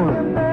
more.